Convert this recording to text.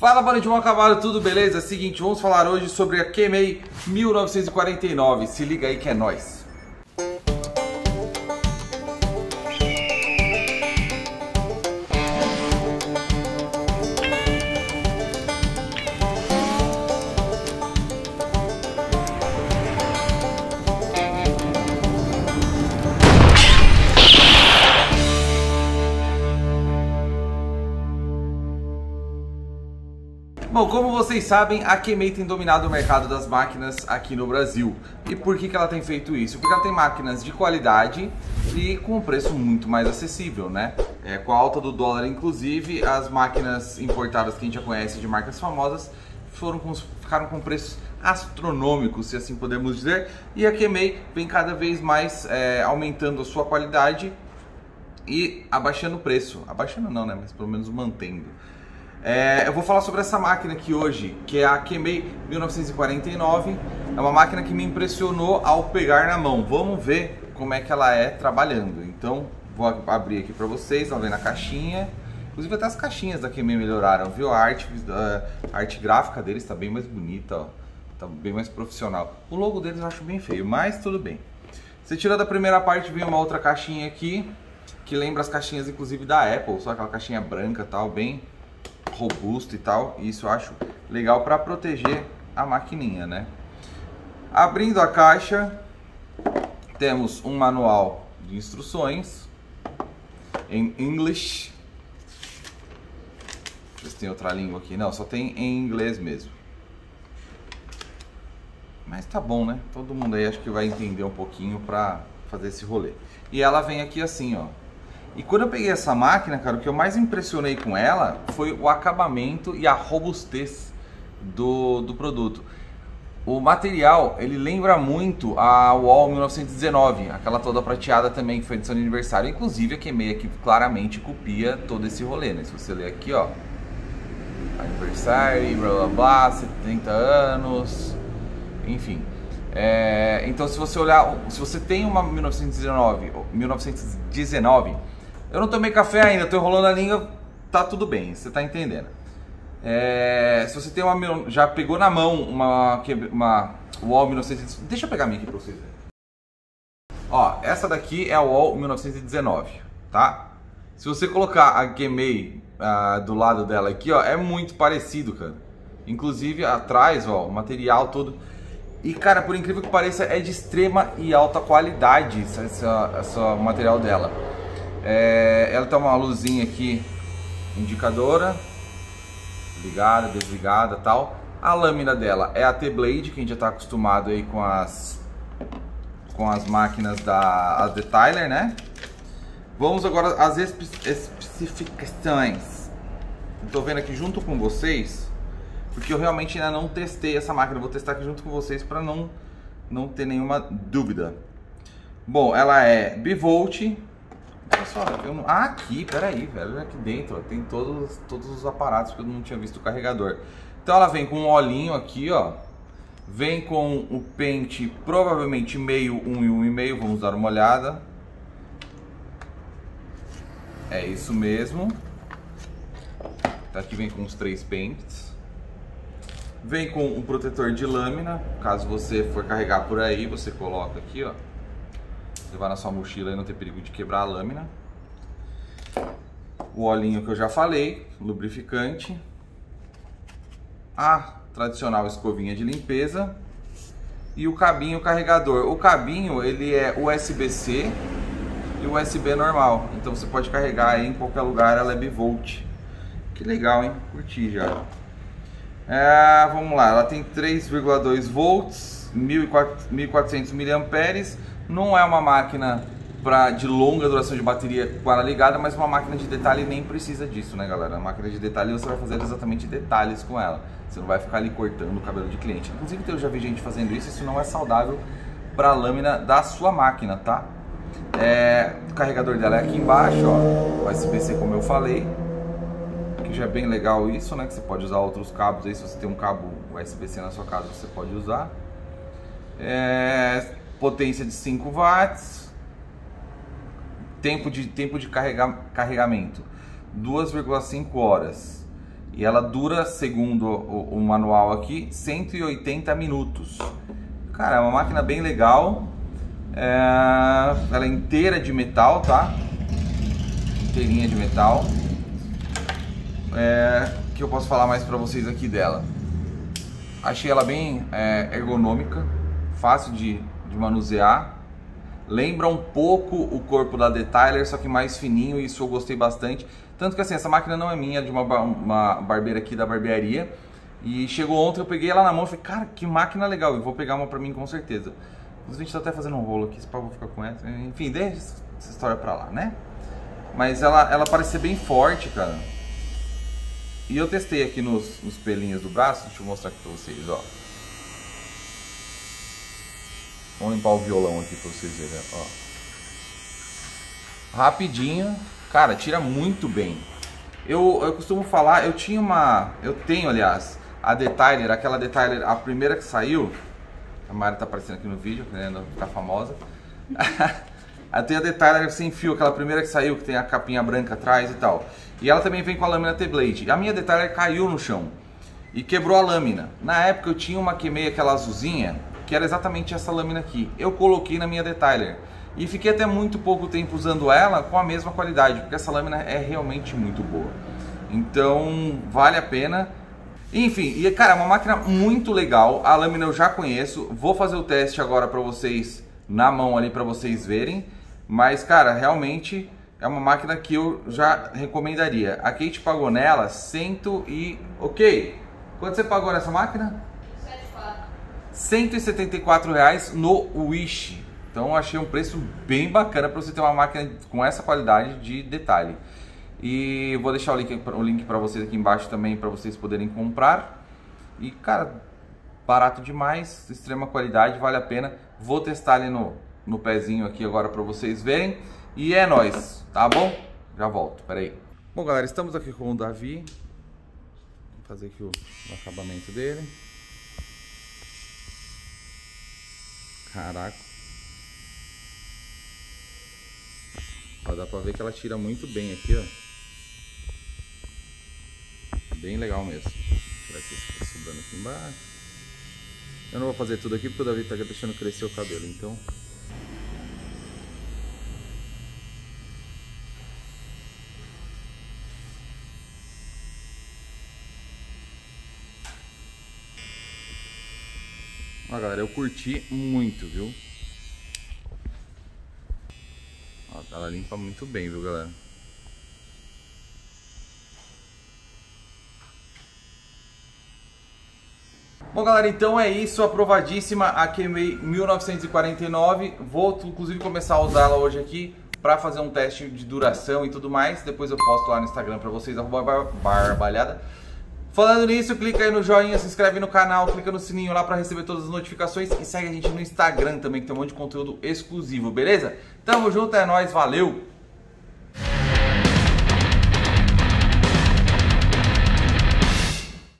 Fala, banda de cavalo, tudo beleza? Seguinte, vamos falar hoje sobre a QMEI 1949. Se liga aí que é nós. Bom, como vocês sabem, a Kemei tem dominado o mercado das máquinas aqui no Brasil. E por que, que ela tem feito isso? Porque ela tem máquinas de qualidade e com um preço muito mais acessível, né? É, com a alta do dólar, inclusive, as máquinas importadas que a gente já conhece de marcas famosas foram com, ficaram com preços astronômicos, se assim podemos dizer. E a Kemei vem cada vez mais é, aumentando a sua qualidade e abaixando o preço. Abaixando não, né? Mas pelo menos mantendo. É, eu vou falar sobre essa máquina aqui hoje, que é a Kemei 1949. É uma máquina que me impressionou ao pegar na mão. Vamos ver como é que ela é trabalhando. Então, vou abrir aqui para vocês, vamos ver na caixinha. Inclusive até as caixinhas da Kemei melhoraram, viu? A arte, a arte gráfica deles está bem mais bonita, ó. Tá bem mais profissional. O logo deles eu acho bem feio, mas tudo bem. Você tirou da primeira parte, vem uma outra caixinha aqui, que lembra as caixinhas inclusive da Apple, só aquela caixinha branca tal, bem robusto e tal. E isso eu acho legal para proteger a maquininha, né? Abrindo a caixa, temos um manual de instruções em English. Eu ver se tem outra língua aqui. Não, só tem em inglês mesmo. Mas tá bom, né? Todo mundo aí acho que vai entender um pouquinho para fazer esse rolê. E ela vem aqui assim, ó. E quando eu peguei essa máquina, cara, o que eu mais impressionei com ela foi o acabamento e a robustez do, do produto. O material, ele lembra muito a Wall 1919, aquela toda prateada também que foi edição de aniversário. Inclusive a Kemei aqui claramente copia todo esse rolê, né? Se você ler aqui, ó, aniversário, blá blá blá, 70 anos, enfim. É, então se você olhar, se você tem uma 1919, 1919 eu não tomei café ainda, tô enrolando a língua, tá tudo bem, você tá entendendo. É, se você tem uma. Já pegou na mão uma. uma Wall 1919. Deixa eu pegar a minha aqui pra vocês verem. Ó, essa daqui é a Wall 1919, tá? Se você colocar a Gemei uh, do lado dela aqui, ó, é muito parecido, cara. Inclusive atrás, ó, o material todo. E cara, por incrível que pareça, é de extrema e alta qualidade essa material dela. É, ela tem uma luzinha aqui indicadora, ligada, desligada tal. A lâmina dela é a T-Blade, que a gente já está acostumado aí com as com as máquinas da as Detailer, né? Vamos agora às especificações. Estou vendo aqui junto com vocês, porque eu realmente ainda não testei essa máquina. vou testar aqui junto com vocês para não não ter nenhuma dúvida. Bom, ela é bivolt, Olha só, eu não... Ah, aqui, peraí, velho, aqui dentro ó, tem todos, todos os aparatos que eu não tinha visto o carregador. Então ela vem com um olhinho aqui, ó. Vem com o pente provavelmente meio, um e um e meio, vamos dar uma olhada. É isso mesmo. Tá aqui vem com os três pentes. Vem com um protetor de lâmina, caso você for carregar por aí, você coloca aqui, ó levar na sua mochila e não ter perigo de quebrar a lâmina. O olhinho que eu já falei, lubrificante. A tradicional escovinha de limpeza e o cabinho carregador. O cabinho ele é USB-C e USB normal, então você pode carregar em qualquer lugar, ela é bivolt. Que legal, hein? Curti já. É, vamos lá, ela tem 3,2 volts, 1400 miliamperes não é uma máquina pra, de longa duração de bateria com ela ligada, mas uma máquina de detalhe nem precisa disso, né, galera? A máquina de detalhe você vai fazer exatamente detalhes com ela. Você não vai ficar ali cortando o cabelo de cliente. Inclusive, eu já vi gente fazendo isso, isso não é saudável para a lâmina da sua máquina, tá? É, o carregador dela é aqui embaixo, ó, USB-C como eu falei, que já é bem legal isso, né? Que você pode usar outros cabos aí, se você tem um cabo USB-C na sua casa, você pode usar. É, potência de 5 watts, tempo de, tempo de carregar, carregamento 2,5 horas. E ela dura, segundo o, o manual aqui, 180 minutos. Cara, é uma máquina bem legal. É... Ela é inteira de metal, tá? Inteirinha de metal. É... O que eu posso falar mais pra vocês aqui dela? Achei ela bem é, ergonômica, fácil de, de manusear. Lembra um pouco o corpo da Detailer, só que mais fininho, e isso eu gostei bastante. Tanto que assim, essa máquina não é minha, é de uma, uma barbeira aqui da barbearia. E chegou ontem, eu peguei ela na mão e falei, cara, que máquina legal, eu vou pegar uma pra mim com certeza. A gente tá até fazendo um rolo aqui, se pá, vou ficar com essa. Enfim, deixa essa história pra lá, né? Mas ela, ela parece ser bem forte, cara. E eu testei aqui nos, nos pelinhos do braço, deixa eu mostrar aqui pra vocês, ó. Vamos limpar o violão aqui pra vocês verem, ó. Rapidinho, cara, tira muito bem. Eu, eu costumo falar, eu tinha uma, eu tenho aliás, a Detailer, aquela Detailer, a primeira que saiu, a Mari tá aparecendo aqui no vídeo, querendo ficar famosa. tem a Detailer sem fio, aquela primeira que saiu, que tem a capinha branca atrás e tal. E ela também vem com a lâmina T-Blade. A minha Detailer caiu no chão e quebrou a lâmina. Na época eu tinha uma queimei aquela azulzinha, que era exatamente essa lâmina aqui. Eu coloquei na minha Detailer e fiquei até muito pouco tempo usando ela com a mesma qualidade, porque essa lâmina é realmente muito boa. Então vale a pena. Enfim, e cara, é uma máquina muito legal. A lâmina eu já conheço. Vou fazer o teste agora para vocês na mão ali para vocês verem. Mas cara, realmente é uma máquina que eu já recomendaria. A Kate pagou nela cento e... Ok, quanto você pagou nessa máquina? 174 reais no Wish. Então achei um preço bem bacana para você ter uma máquina com essa qualidade de detalhe. E vou deixar o link, o link para vocês aqui embaixo também para vocês poderem comprar. E cara, barato demais, extrema qualidade, vale a pena. Vou testar ali no, no pezinho aqui agora para vocês verem. E é nóis, tá bom? Já volto, peraí. Bom galera, estamos aqui com o Davi. Vou fazer aqui o, o acabamento dele. Caraca. Ó, dá pra ver que ela tira muito bem aqui, ó. Bem legal mesmo. Aqui esse tá sobrando aqui embaixo. Eu não vou fazer tudo aqui porque o Davi tá deixando crescer o cabelo, então... Ó, galera, eu curti muito, viu? Ó, ela limpa muito bem, viu, galera? Bom, galera, então é isso, aprovadíssima a QMEI 1949. Vou, inclusive, começar a usá-la hoje aqui para fazer um teste de duração e tudo mais. Depois eu posto lá no Instagram para vocês, arroba barbalhada. Falando nisso, clica aí no joinha, se inscreve no canal, clica no sininho lá para receber todas as notificações e segue a gente no Instagram também, que tem um monte de conteúdo exclusivo, beleza? Tamo junto, é nóis, valeu!